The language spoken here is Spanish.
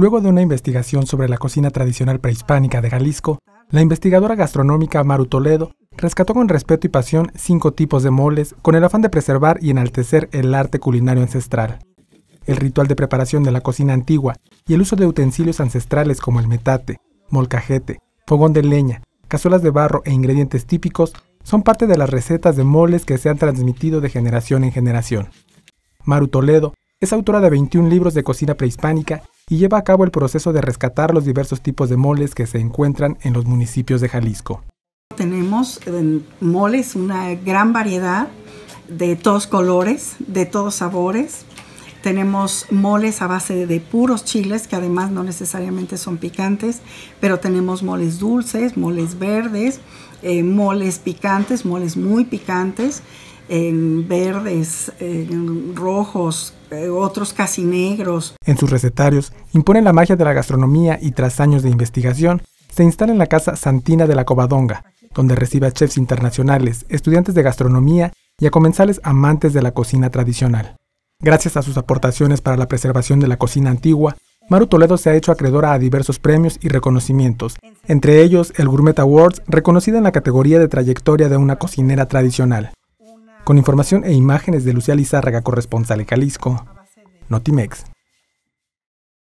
Luego de una investigación sobre la cocina tradicional prehispánica de Jalisco, la investigadora gastronómica Maru Toledo rescató con respeto y pasión cinco tipos de moles con el afán de preservar y enaltecer el arte culinario ancestral. El ritual de preparación de la cocina antigua y el uso de utensilios ancestrales como el metate, molcajete, fogón de leña, cazuelas de barro e ingredientes típicos son parte de las recetas de moles que se han transmitido de generación en generación. Maru Toledo es autora de 21 libros de cocina prehispánica y lleva a cabo el proceso de rescatar los diversos tipos de moles que se encuentran en los municipios de Jalisco. Tenemos en moles una gran variedad de todos colores, de todos sabores. Tenemos moles a base de puros chiles, que además no necesariamente son picantes, pero tenemos moles dulces, moles verdes, eh, moles picantes, moles muy picantes, en verdes, en rojos, eh, otros casi negros. En sus recetarios imponen la magia de la gastronomía y tras años de investigación, se instala en la Casa Santina de la Covadonga, donde recibe a chefs internacionales, estudiantes de gastronomía y a comensales amantes de la cocina tradicional. Gracias a sus aportaciones para la preservación de la cocina antigua, Maru Toledo se ha hecho acreedora a diversos premios y reconocimientos, entre ellos el Gourmet Awards, reconocida en la categoría de trayectoria de una cocinera tradicional. Con información e imágenes de Lucía Lizárraga, corresponsal en Jalisco, Notimex.